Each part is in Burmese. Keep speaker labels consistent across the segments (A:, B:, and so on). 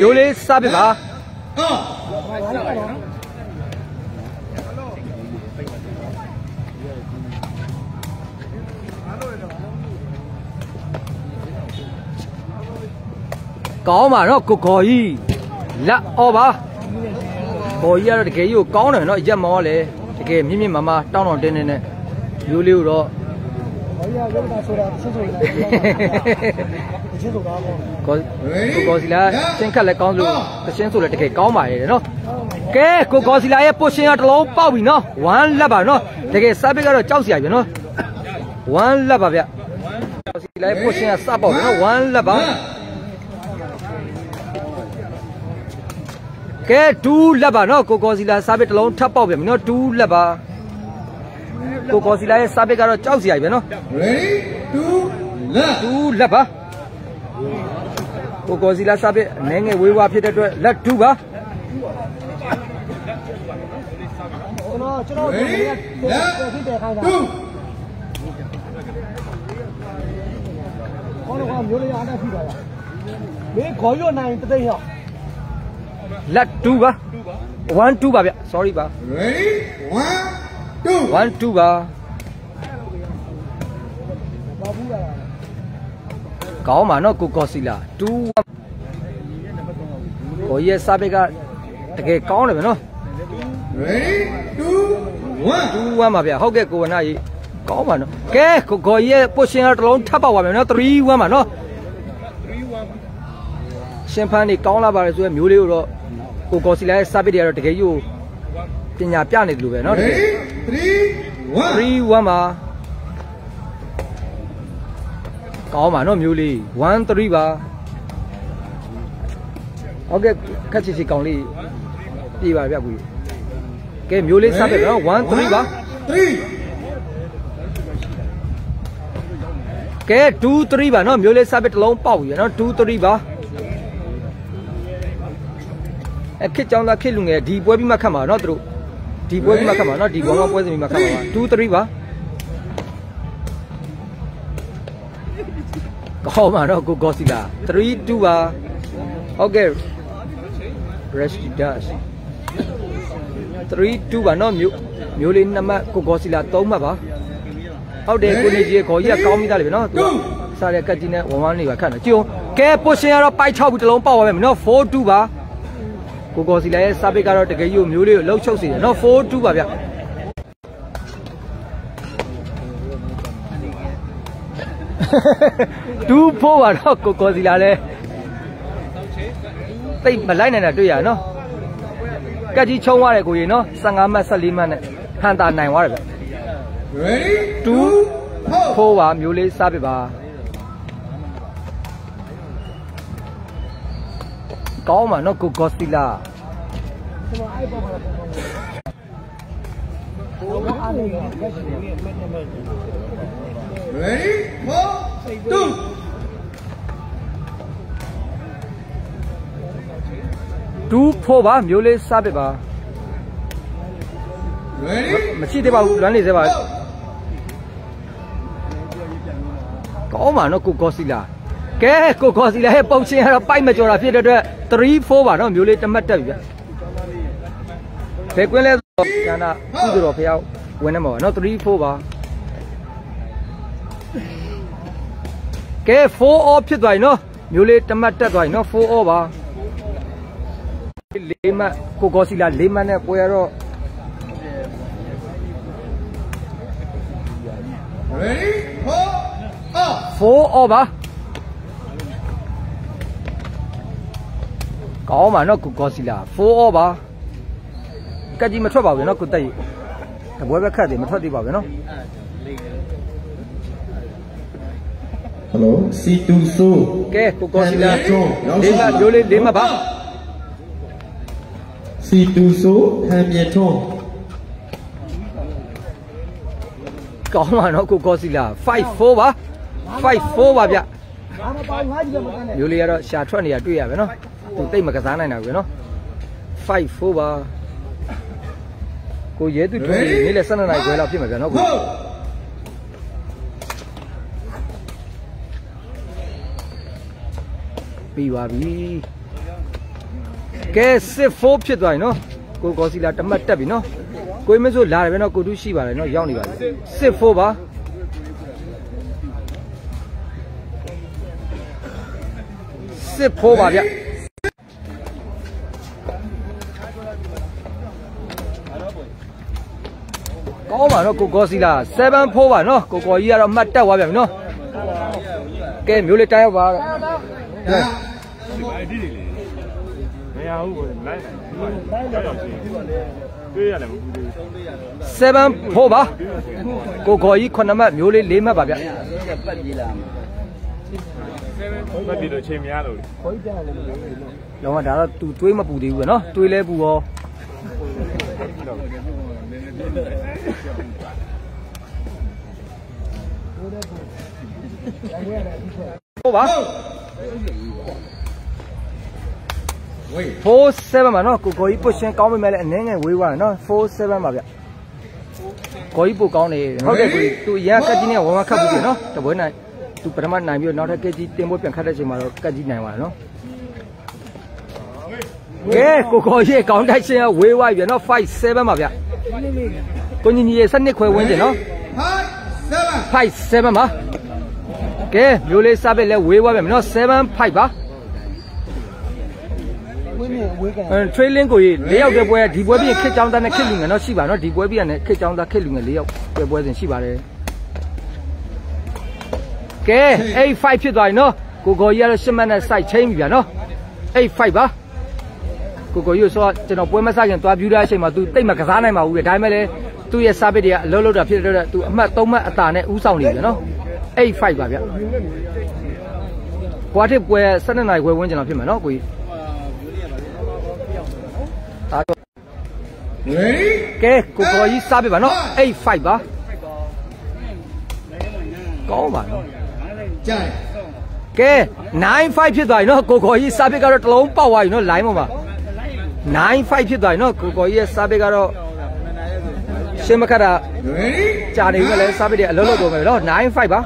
A: မျိုးလေးစပစ်ပါကောင်းပါတော့ကိုခေါ်ကြီးလက်အော်ပါခေါ်ကြီးကတော့တကယ်ကြီးကိုကောင်းတယ်နော်ရက်မောလေတကယ်မြင့်မြင့်မာမာတောင်းတောင်းတင်းတင်းနဲ့မျိုးလေးကိုတော့
B: ဘာကြီးရုပ်တာဆိုတာချင်းဆိုရင်ချင်းဆိုတာပေါ့
A: ကိုကိုကောစီလာစင်ခက်လည်းကောင်းလို့တရှင်းဆိုလည်းတကယ်ကောင်းပါရဲ့နော်ကဲကိုကောစီလာရဲ့ပိုရှင်ကတစ်လုံးပေါက်ပြီနော်1လက်ပါနော်တကယ်စပစ်ကတော့ကြောက်စရာပြီနော်1လက်ပါဗျကောစီလာရဲ့ပိုရှင်ကစပေါက်ပြီနော်1လက်ပါကဲ2လက်ပါနော်ကိုကောစီလာစပစ်တစ်လုံးထပ်ပေါက်ပြီနော်2လက်ပါ ကိုကောစီလာရဲ့စပစ်ကတော့ကြောက်စရာပြီနော်
C: Ready? Two, left.
A: တူလက်ပါကိုကိုစီလာစားပြအနေငယ်ဝေးဝါဖြစ်တဲ့အတွက်လက်တူပါ
B: ကျွန်တော်ကျွန်တော်ဒီကဖြစ်တယ်ခိုင်းတာ
C: Two.
B: ခေါင်းတော့မျိုးလေးအားနဲ့ဖြစ်တာလားမင်းခေါ်ရွနိုင်တသိန်းရောက်
A: လက်တူပါ1 2ပါဗျ sorry ပါ
C: Ready? One, two.
A: 1 2ပါ
B: ဘာဘူးလား
A: ကောင်းပါနော်ကိုကိုစီလာ2ကိုရဲ့စားပြကတကယ်ကောင်းတယ်ဗျနော်
C: Ready? Two, one.
A: 2 1ပါဗျဟုတ်ကဲ့ကိုဝနာကြီးကောင်းပါနော်ကဲကိုကိုရဲ့ position ကတစ်လုံးထပ်ပေါက်ပါမယ်နော်3 1ပါနော်ရှင်ဖန်းနေကောင်းလာပါလေဆိုရမျိုးလေးကိုတော့ကိုကိုစီလာရဲ့စားပြတွေကတော့တကယ်ကြီးကို ပညာပြနေတယ်လို့ပဲနော်တကယ်
C: Ready? Three, one.
A: 3 1ပါကောင်းပါနော်မျိုးလေး1 3ပါဟုတ်ကဲ့ခက်ချစ်ချစ်ကောင်းလေးပြေးပါဗျကူကြီးကဲမျိုးလေးစပ်ပဲနော်1 3ပါ
C: Three.
A: ကဲ2 3ပါနော်မျိုးလေးစပ်ပဲတစ်လုံးပေါက်ပြီနော်2 3ပါအခစ်ကြောင်းသားခစ်လူငယ်ဒီပွဲပြီးမှခတ်မှာနော်သူတို့ ဒီပွဲပြီးမှခတ်မှာနော်ဒီဘောင်းပွဲစဉ်ပြီးမှခတ်မှာပါ2 3ပါကောင်းပါတော့ကိုဂေါစီလာ3 2ပါဟုတ်ကဲ့ Rashid Dash 3 2ပါနော်မျိုးမျိုးလေးနှစ်မှတ်ကိုဂေါစီလာ3မှတ်ပါဟုတ်တယ်ကိုနေကြီးခေါ်ကြီးကကောင်းမိသားလေဗျနော်သူကစားတဲ့ကတ်ကြီးနဲ့ဝမ်ဝမ်နေပါခတ်နော်ကြည့်အောင်ကဲ position ကတော့ပိုက်6ဘူးတစ်လုံးပေါက်ပါမယ်နော်4 2ပါ ကိုဂေါစီလာရဲ့စာပိတ်ကတော့တကယ်ကြီးကိုမျိုးလေးကိုလှုပ်ချုပ်စေတယ်နော်4 2ပါဗျဒူးဖို့ပါတော့ကိုကိုစီလာလဲတိတ်မလိုက်နိုင်တာတွေ့ရနော်ကက်ကြီးချုံသွားတယ်ကိုကြီးနော်15မှတ်14မှတ်နဲ့ဟန်တာနိုင်သွားတယ်ဗျ
C: Ready?
A: Two,
C: four.
A: ဖိုးပါမျိုးလေးစားပြပါ ကောင်းပါနော်ကိုဂေါစီလာ
B: ကျွန်တော်အဲ့ပေါ်မှာတော့ဘာအားလဲရက်ရှိတယ်
C: Ready? Four, two.
A: ဒူးဖိုးပါမျိုးလေးစားပြပါ
C: Ready?
A: မရှိသေးပါဘူးလွမ်းနေသေးပါကောင်းပါနော်ကိုဂေါစီလာ ကဲကိုဂေါစီလာရဲ့ပုံချင်းကတော့ပိုက်မကျော်တာဖြစ်တဲ့အတွက်3 4ပါနော်မျိုးလေးတစ်မှတ်တက်ပြီဗျဘယ်ကွင်းလဲဆိုတော့ကျန်တာကုသိုလ်တော်ဖျောက်ဝင်နေမှာပါနော်3 4ပါကဲ4 all ဖြစ်သွားပြီနော်မျိုးလေးတစ်မှတ်တက်သွားပြီနော်4 all ပါလေးမှတ်ကိုဂေါစီလာလေးမှတ်နဲ့ပွဲရတော့
C: Ready? Four, up.
A: 4 over ကောင်းပါနော်ကိုကောစီလာ4 over ကက်ကြီးမထွက်ပါဘူးနော်ကိုတက်ကြီးတပွဲပဲခတ်တယ်မထွက်သေးပါဘူးနော်
D: Hello, C2 So.
A: ကဲကိုကောစီလာလေးမမျိုးလေးလေးမပါ
D: C2 So, ဟန်မြေထုံး
A: ကောင်းပါနော်ကိုကောစီလာ5 4ပါ5 4ပါဗျ
B: ဘာမပေါင်းငါးကြီးလည်းမကန်နဲ့
A: မျိုးလေးကတော့ရှာထွက်နေတာတွေ့ရပဲနော် သူတိတ်မကစားနိုင်တာဘူးနော်5 4ပါကိုရဲသူထွေးနေ့လည်း12နိုင်ခွဲလောက်ဖြစ်မှာဗျနော်ကို
C: Four.
A: ပြီးပါပြီကဲစစ်ဖိုးဖြစ်သွားပြီနော်ကိုကောစီလာတမတ်တက်ပြီနော်ကိုမစိုးလာတယ်ပဲနော်ကိုတူးရှိပါတယ်နော်ရောက်နေပါပြီစစ်ဖိုးပါစစ်ဖိုးပါဗျ ကောင်းပါနော်ကိုကောစီလာ7ဖိုးပါနော်ကိုကောကြီးကတော့မှတ်တက်သွားပြန်ပြီနော်ကဲမျိုးလေးတိုင်းရောက်ပါတော့
C: ဒါ
E: မရဘူးကိုလိုက်နိုင်ရောက်ရောက်ချင်းတွေ့ရတယ်မဟုတ်ဘူး
A: 7ဖိုးပါကိုကောကြီး9မှတ်မျိုးလေး4မှတ်ပါဗျ
E: ပတ်ပြီးတော့ချိန်များလို့
A: လောကဒါတော့သူတွေးမပူသေးဘူးပဲနော်တွေးလဲပူရော ဟုတ်ပါ
C: ဝေး
A: 47ပါနော်ကိုကိုကြီး position ကောင်းပေမဲ့လည်းအနည်းငယ်ဝေးသွားတယ်နော်47ပါဗျကိုကြီးပိုကောင်းနေဟုတ်တယ်ကိုကြီးသူရန်ကက်ကြီးနဲ့ဝမ်ဝခတ်ဘူးပြနော်တပွဲနိုင်သူပထမနိုင်ပြီးတော့နောက်ထပ်ကက်ကြီးတင်ဖို့ပြန်ခတ်တဲ့ချိန်မှာတော့ကက်ကြီးနိုင်သွားတယ်နော်ကဲကိုကိုကြီးကောင်းတိုက်ရှင်ကဝေးသွားပြီဗျနော်57ပါဗျ ကိုညီညီရဲ့စနစ်ခွဲဝင်းကျင်နော်
C: 5 7
A: 5 7ပါကဲမျိုးလေးစားပစ်လဲဝေးသွားပြီနော်7 5ပါ
B: ဝင်းမြင်ဝေးကန်
A: အဲ trailing ကိုကြီး၄ယောက်တည်းပွဲဒီပွဲပြီးရင်ခစ်ချောင်းသားနဲ့ခစ်လူငယ်တော့ရှိပါနော်ဒီပွဲပြီးရင်ခစ်ချောင်းသားခစ်လူငယ်၄ယောက်တည်းပွဲစဉ်ရှိပါတယ်ကဲအဲ့5ဖြစ်သွားပြီနော်ကိုကိုကြီးကတော့ရှစ်မှတ်နဲ့ site ချင်းပြီဗျာနော်အဲ့5ပါ ကိုကိုကြီးဆိုတော့ကျွန်တော်ပွဲမစခင်သွားပြူတဲ့အချိန်မှာ तू တိတ်မကစားနိုင်ပါဘူးလေဒါပေမဲ့လည်းသူ့ရဲ့ service တွေကအလုံးလုံးတာဖြစ်တဲ့အတွက် तू အမှတ်3မှတ်အတာနဲ့ဥဆောင်နေပြီနော်အဲ့5ပါဗျဘွားတစ်ပွဲ12နိုင်ခွဲဝန်းကျင်လောက်ဖြစ်မှာနော်ကိုကြီးဒါတော့
C: ready
A: ကဲကိုကိုကြီးစားပြပါနော်85ပါကောင်းပါနော်
C: ကြိုင်
A: ကဲ95ဖြစ်သွားပြီနော်ကိုကိုကြီးစားပြကတော့တစ်လုံးပေါက်သွားပြီနော် line ပေါ်မှာ 95ဖြစ်သွားပြီနော်ကိုကိုကြီးရဲ့စားပြကတော့ရှင်းမခတ်တာ
C: ready
A: ကြာနေပြီပဲလဲစားပြတွေအလုံးလုံးကုန်မယ်နော်95ပါ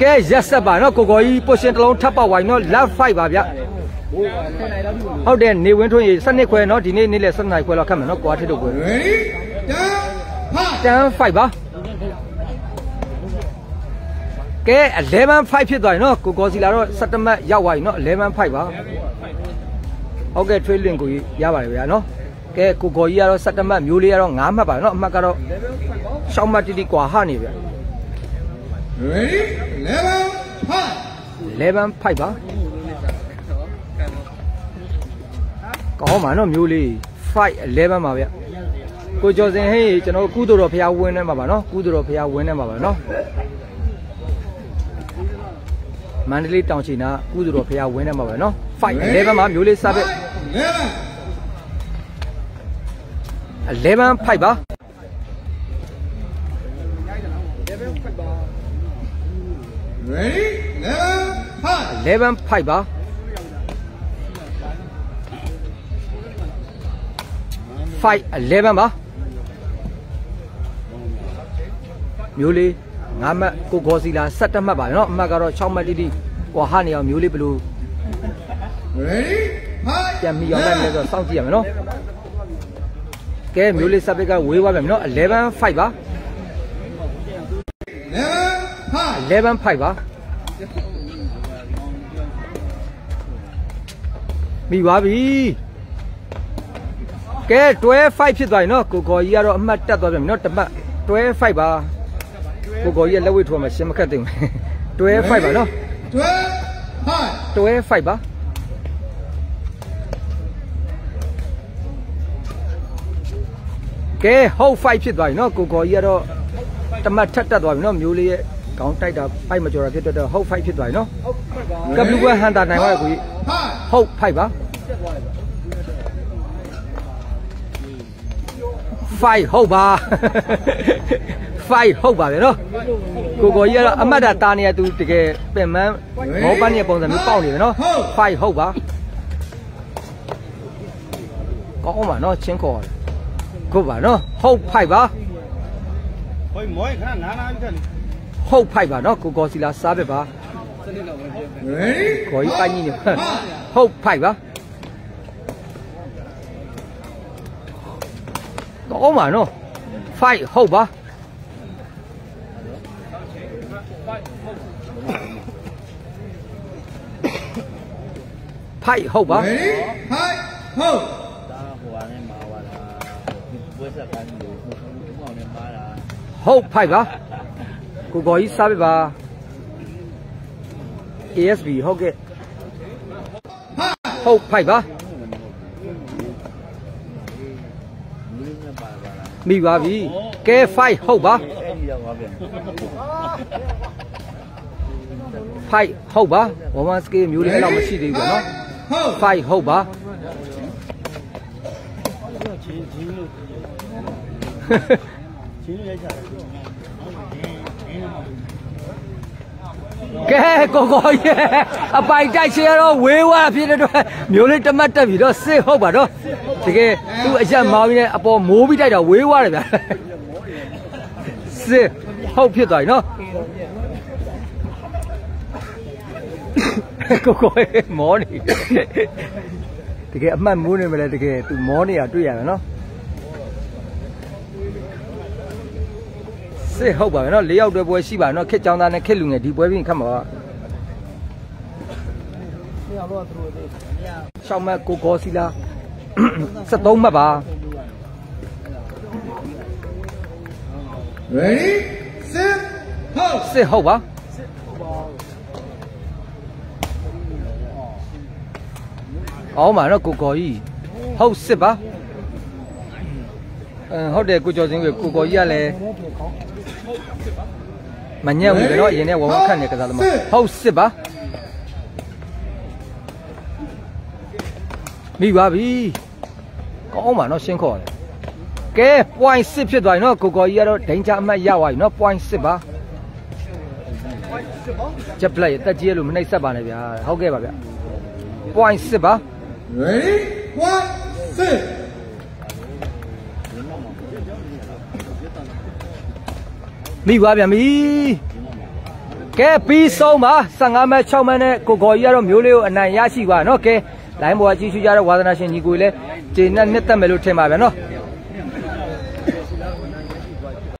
A: ကဲရက်ဆက်ပါနော်ကိုကိုကြီး position တစ်လုံးထပ်ပေါက်သွားပြီနော် left 5ပါဗျဟုတ်တယ်နေဝင်းထွန်းရေစနစ်ခွဲနော်ဒီနေ့နေ့လဲ7နိုင်ခွဲလောက်ခတ်မယ်နော်ကွာထစ်တို့ခွဲ
C: ready down 5
A: တန်း5ပါကဲ11 5ဖြစ်သွားပြီနော်ကိုကောစီလာတော့17မှတ်ရောက်သွားပြီနော်11 5ပါ ဟုတ်ကဲ့ trailing ကိုကြီးရပါတယ်ဗျာနော်ကဲကိုကောကြီးကတော့17မှတ်မျိုးလေးကတော့9မှတ်ပါနော်အမှတ်ကတော့ရှောင်းမှတ်တိတိကွာဟနေဗျာ
C: ready level 5
A: 11 5ပါကောင်းပါနော်မျိုးလေး5 11ပါဗျကိုကျော်စင်ဟေးကျွန်တော်ကုသိုလ်တော်ဖျားဝင်းနေမှာပါနော်ကုသိုလ်တော်ဖျားဝင်းနေမှာပါနော်မန္တလေးတောင်ချီနာကုသိုလ်တော်ဖျားဝင်းနေမှာပါနော်5 11ပါမျိုးလေးစားပဲ
C: 11
A: 11 5ပါ
C: ready level 5
A: 11 5ပါ5 11ပါမျိုးလေး9မှတ်ကိုဂောစီလာ17မှတ်ပါเนาะအမှတ်ကတော့6မှတ်တိတိဟွာဟာနေအောင်မျိုးလေးဘယ်လို
C: ready 5
A: ပြန်မိအောင်လိုက်မယ်ဆိုတော့စောင့်ကြည့်ရမယ်နော်ကဲမျိုးလေးစပစ်ကဝေးသွားပြန်ပြီနော်11 5ပါ11 5ပါမိပါပြီကဲ12 5ဖြစ်သွားပြီနော်ကိုကော်ကြီးကတော့အမှတ်တက်သွားပြန်ပြီနော်တပတ်12 5ပါကိုကော်ကြီးကလက်ဝဲထိုးမှာရှင်းမခက်သိမ့်မယ်12 5ပါနော်
C: 12 5
A: 12 5ပါ ကဲဟုတ်5ဖြစ်သွားပြီနော်ကိုကော်ကြီးကတော့တမတ်ထက်တက်သွားပြီနော်မျိုးလေးရဲ့ခေါင်းတိုက်တာဖိုက်မကြော်တာဖြစ်တော့ဟုတ်ဖိုက်ဖြစ်သွားပြီနော်ကဘလူးကဟန်တာနိုင်ပါ့ကိုကြီးဟုတ်ဖိုက်ပါဖိုက်ဟုတ်ပါဖိုက်ဟုတ်ပါပဲနော်ကိုကိုကြီးကတော့အမတ်တာတာနေရသူတကယ်ပင်မန်းမောပန်းရဲ့ပုံစံမျိုးပေါက်နေတယ်နော်ဖိုက်ဟုတ်ပါကောင်းပါနော်ချင်းခေါ်တယ် ကိုပါနော်ဟုတ်ဖိုက်ပါ
E: ဟိုမိုးခဏနားနားပြီးခဏ
A: ဟုတ်ဖိုက်ပါနော်ကိုကောစီလာစားပဲပါ
C: စ
A: နစ်တော့ဝင်ပြန်ဟေးခေါ်ကြီးပိုင်းကြီးနေဟုတ်ဖိုက်ပါတော့မှာနော်ဖိုက်ဟုတ်ပါဖိုက်ဟုတ်ပါဖိုက်ဟုတ် ပါ
C: Ready? Fight. Hold.
A: ဟုတ်ဖိုက်ပါကိုကော်ကြီးစားပြပါ ASB ဟုတ်ကဲ့ဟုတ်ဖိုက်ပါမိပါပြီကဲ5ဟုတ်ပါဖိုက်ဟုတ်ပါဝမစကေးမျိုးလေးအဲ့လောက်မရှိသေးဘူးပေါ့နော်
C: Hold.
A: 5ဟုတ်ပါ ကဲကိုကိုရဲ့အပိုင်တိုက်ချင်တော့ဝေးဝါဖြစ်တဲ့အတွက်မျိုးလေးတမတ်တက်ပြီတော့စစ်ဟုတ်ပါတော့တကယ်သူ့အရက်မောင်းပြီးနဲ့အပေါ်မိုးပြီးတိုက်တာဝေးဝါတယ်ဗျာစစ်ဟုတ်ဖြစ်သွားပြီနော်ကိုကိုရဲ့မောနေတကယ်အမှတ်မိုးနေမလဲတကယ်သူမောနေတာတွေ့ရတယ်နော် စစ်ဟုတ်ပါပဲနော်၄ယောက်တည်းပွဲရှိပါနော်ခက်ကြောင်းသားနဲ့ခက်လူငယ်ဒီပွဲပြီးခတ်မှာပါ
B: နေရာတော့သူတို့တွေ
A: ရှောင်းမကိုကောစီလာ73မှတ်ပါ
C: Ready? Set. Hold.
A: စစ်ဟုတ်ပါအောင်ပါနော်ကိုကောကြီးဟုတ်စစ်ပါအဲ ဟုတ်တယ်ကိုကျော်စင်းကိုကိုကောကြီးကလည်းမညက်ဘူးလေနော်အရင်ကဝဝခတ်နေကစားသမားဟုတ်စစ်ပါမိပါပြီကောင်းပါနော်ရှင်းခေါ်တယ်ကဲ point 6ဖြစ်သွားပြီနော်ကိုကောကြီးကတော့ဒိန်ချအမှတ်ရသွားပြီနော် point 6ပါချက်ပလက်ရတက်ကြီးလို့မနှိပ်ဆက်ပါနဲ့ဗျာဟုတ်ကဲ့ပါဗျ point 6ပါ
C: Ready? One. Set.
A: မိပါဗျာမိကဲပြီးဆုံးပါ15မဲ6မဲနဲ့ကိုကော်ကြီးကတော့မျိုးလေးကိုအနိုင်ရရှိပါနော်ကဲလိုင်းပေါ်ကကြည့်ရှုကြတဲ့ဝါသနာရှင်ညီကိုလည်းကျေနပ်နှစ်သက်မယ်လို့ထင်ပါဗျာနော်